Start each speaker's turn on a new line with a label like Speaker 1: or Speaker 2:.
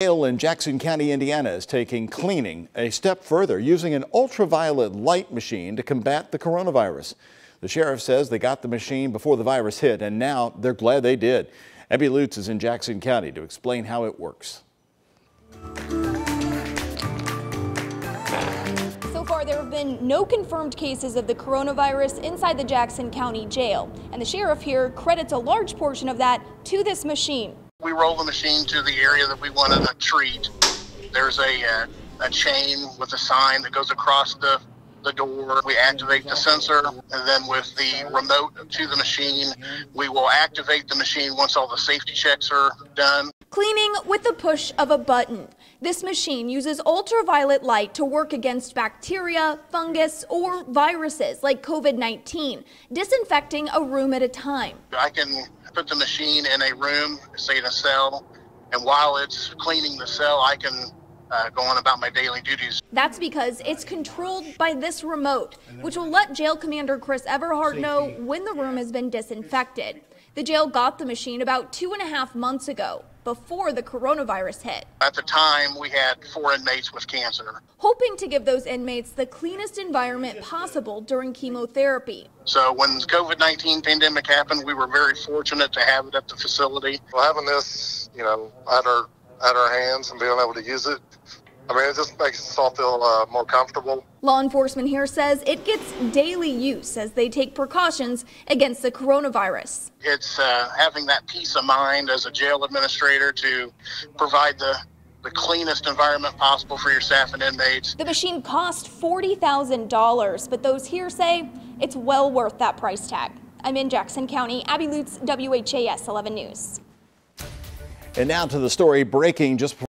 Speaker 1: Jail in Jackson County, Indiana is taking cleaning a step further using an ultraviolet light machine to combat the coronavirus. The sheriff says they got the machine before the virus hit and now they're glad they did. Abby Lutz is in Jackson County to explain how it works.
Speaker 2: So far, there have been no confirmed cases of the coronavirus inside the Jackson County Jail, and the sheriff here credits a large portion of that to this machine.
Speaker 3: We roll the machine to the area that we wanted to treat. There's a, uh, a chain with a sign that goes across the, the door. We activate the sensor, and then with the remote to the machine, we will activate the machine once all the safety checks are done.
Speaker 2: Cleaning with the push of a button. This machine uses ultraviolet light to work against bacteria, fungus, or viruses like COVID 19, disinfecting a room at a time.
Speaker 3: I can put the machine in a room, say in a cell, and while it's cleaning the cell, I can uh, go on about my daily duties.
Speaker 2: That's because it's controlled by this remote, which will let Jail Commander Chris Everhart know when the room has been disinfected. The jail got the machine about two and a half months ago, before the coronavirus hit.
Speaker 3: At the time, we had four inmates with cancer.
Speaker 2: Hoping to give those inmates the cleanest environment possible during chemotherapy.
Speaker 3: So when the COVID-19 pandemic happened, we were very fortunate to have it at the facility.
Speaker 4: Well, having this, you know, at our at our hands and being able to use it I mean, it just makes us all feel uh, more comfortable.
Speaker 2: Law enforcement here says it gets daily use as they take precautions against the coronavirus.
Speaker 3: It's uh, having that peace of mind as a jail administrator to provide the the cleanest environment possible for your staff and inmates.
Speaker 2: The machine cost $40,000, but those here say it's well worth that price tag. I'm in Jackson County. Abby Lutz, WHAS 11 News.
Speaker 1: And now to the story breaking just